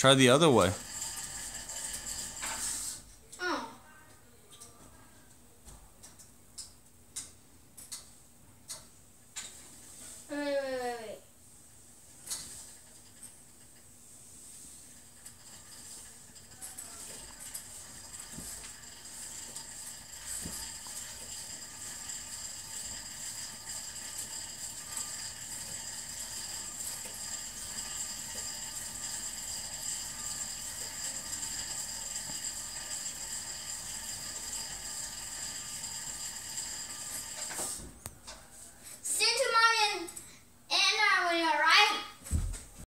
Try the other way.